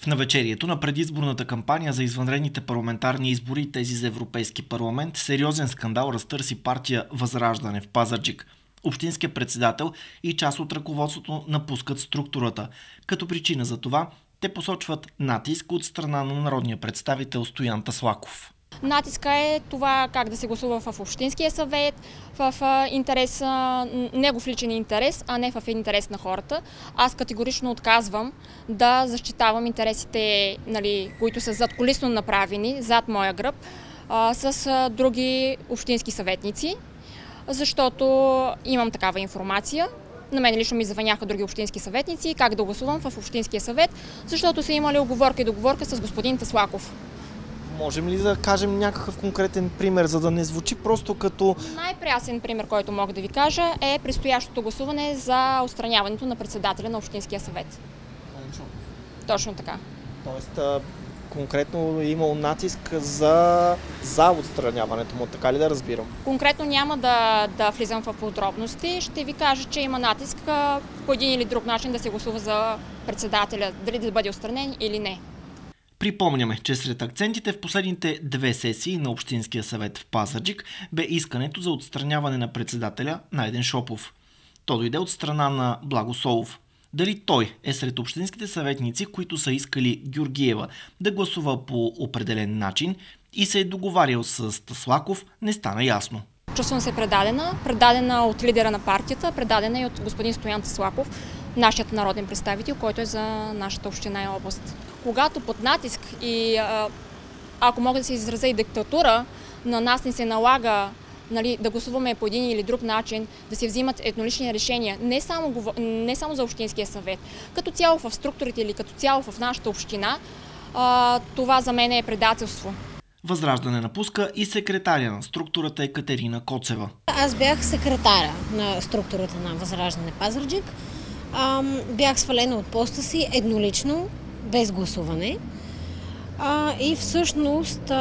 В навечерието на предизборната кампания за извънредните парламентарни избори и тези за Европейски парламент, сериозен скандал разтърси партия Възраждане в Пазарджик. Общинският председател и част от ръководството напускат структурата. Като причина за това те посочват натиск от страна на народния представител Стоян Таслаков. Натиска е това как да се гласува в Общинския съвет, в интерес, негов личен интерес, а не в интерес на хората. Аз категорично отказвам да защитавам интересите, нали, които са зад колисно направени, зад моя гръб, с други общински съветници, защото имам такава информация. На мен лично ми завъняха други общински съветници как да гласувам в Общинския съвет, защото са имали оговорка и договорка с господин Таслаков. Можем ли да кажем някакъв конкретен пример, за да не звучи просто като... Най-прясен пример, който мога да ви кажа е предстоящото гласуване за отстраняването на председателя на Общинския съвет. Точно. Точно така. Тоест, конкретно имал натиск за, за отстраняването му, така ли да разбирам? Конкретно няма да, да влизам в подробности. Ще ви кажа, че има натиск по един или друг начин да се гласува за председателя, дали да бъде отстранен или не. Припомняме, че сред акцентите в последните две сесии на Общинския съвет в Пазарджик бе искането за отстраняване на председателя Найден Шопов. То дойде от страна на Благо Солов. Дали той е сред общинските съветници, които са искали Георгиева да гласува по определен начин и се е договарял с Таслаков, не стана ясно. Чувствам се предадена, предадена от лидера на партията, предадена и от господин Стоян Таслаков, нашият народен представител, който е за нашата община и област. Когато под натиск и ако мога да се изразя и диктатура, на нас не се налага нали, да гласуваме по един или друг начин, да се взимат еднолични решения, не само, не само за Общинския съвет, като цяло в структурите или като цяло в нашата община, това за мен е предателство. Възраждане напуска и секретаря на структурата Екатерина Коцева. Аз бях секретаря на структурата на Възраждане Пазарджик. бях свалена от поста си еднолично, без гласуване. и всъщност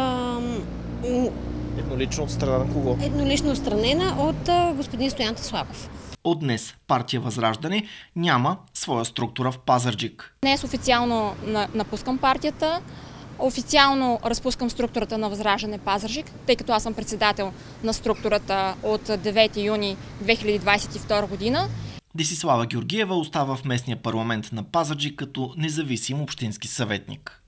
Еднолично от страна на кого? Еднолично отстранена от господин Стоян Таслаков. От днес партия Възраждане няма своя структура в Пазарджик. Днес официално напускам партията. Официално разпускам структурата на Възраждане Пазаржик, тъй като аз съм председател на структурата от 9 юни 2022 година. Десислава Георгиева остава в местния парламент на Пазарджик като независим общински съветник.